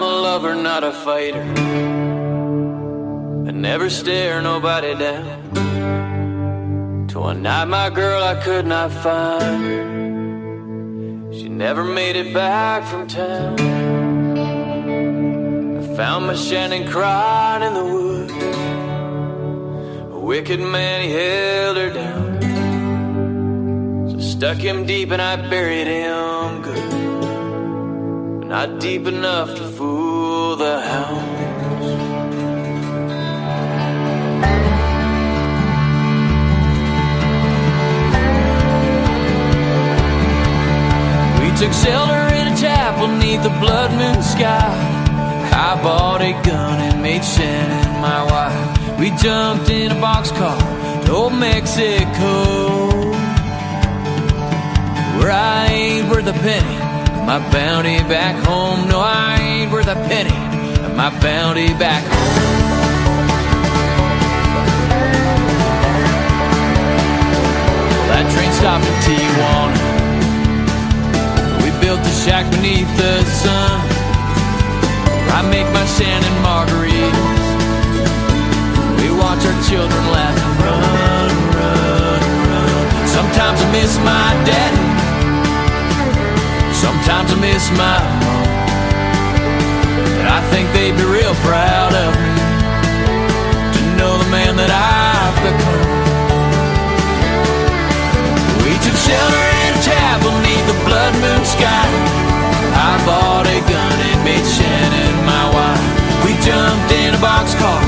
lover, not a fighter. I never stare nobody down. Till one night, my girl I could not find. She never made it back from town. I found my Shannon crying in the woods. A wicked man, he held her down. So I stuck him deep and I buried him not deep enough to fool the hounds. We took shelter in a chapel neath the blood moon sky. I bought a gun and made Shannon my wife. We jumped in a boxcar to old Mexico. Where I ain't worth a penny my bounty back home. No, I ain't worth a penny of my bounty back home. That train stopped in Tijuana. We built a shack beneath the sun. I make my Shannon margaritas. We watch our children laugh and run, run, run. Sometimes I miss my daddy. Sometimes I miss my mom. And I think they'd be real proud of me to know the man that I've become. We took shelter in a chapel neath the blood moon sky. I bought a gun and made Shannon my wife. We jumped in a boxcar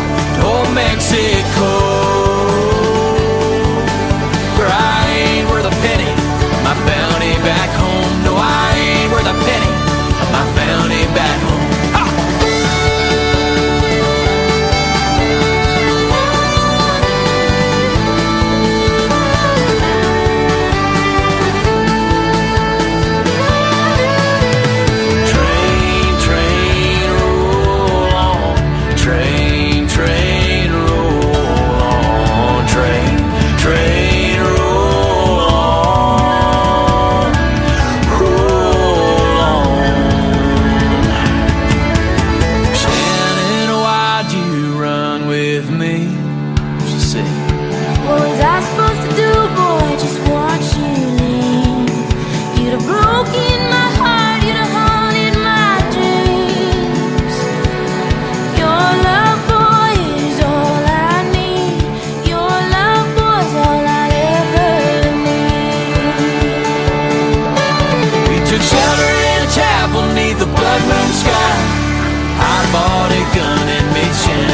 Shelter in a chapel neath the blood moon sky. I bought a gun and made champagne.